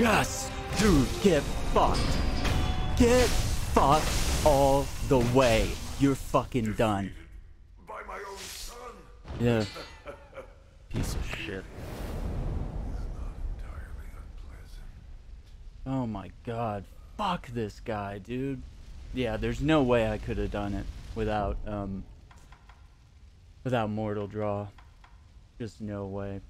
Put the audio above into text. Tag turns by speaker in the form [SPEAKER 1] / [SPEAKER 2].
[SPEAKER 1] Yes! Dude, get fucked. Get fucked all the way. You're fucking done.
[SPEAKER 2] By my own son.
[SPEAKER 1] Yeah. Piece of shit. Oh my god. Fuck this guy, dude. Yeah, there's no way I could have done it without, um, without Mortal Draw. Just no way.